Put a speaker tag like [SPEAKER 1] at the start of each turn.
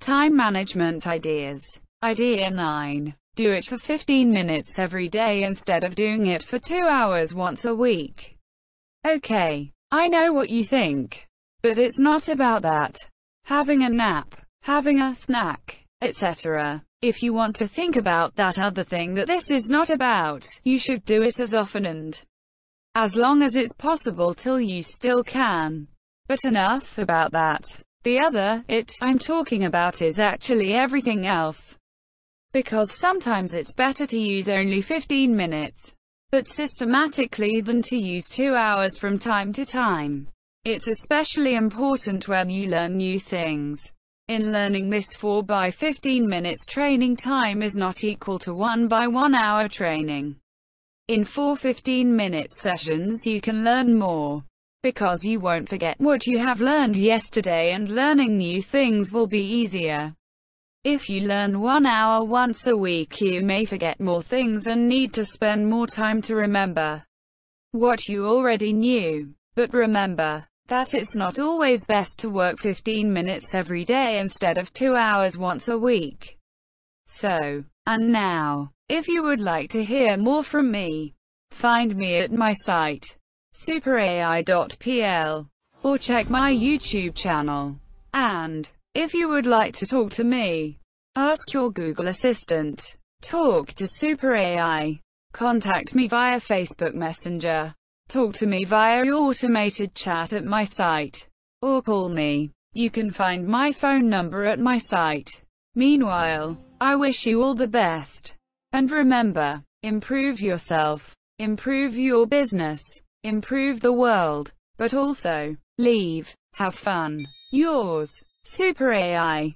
[SPEAKER 1] Time management ideas. Idea 9. Do it for 15 minutes every day instead of doing it for 2 hours once a week. Okay, I know what you think. But it's not about that. Having a nap, having a snack, etc. If you want to think about that other thing that this is not about, you should do it as often and as long as it's possible till you still can. But enough about that. The other, it, I'm talking about is actually everything else. Because sometimes it's better to use only 15 minutes, but systematically than to use 2 hours from time to time. It's especially important when you learn new things. In learning this 4 by 15 minutes training time is not equal to 1 by 1 hour training. In 4 15 minute sessions you can learn more. Because you won't forget what you have learned yesterday and learning new things will be easier. If you learn one hour once a week you may forget more things and need to spend more time to remember what you already knew. But remember, that it's not always best to work 15 minutes every day instead of 2 hours once a week. So, and now, if you would like to hear more from me, find me at my site, superai.pl, or check my YouTube channel. And, if you would like to talk to me, ask your Google Assistant, talk to SuperAI, contact me via Facebook Messenger. Talk to me via automated chat at my site. Or call me. You can find my phone number at my site. Meanwhile, I wish you all the best. And remember, improve yourself, improve your business, improve the world, but also, leave, have fun. Yours, Super AI.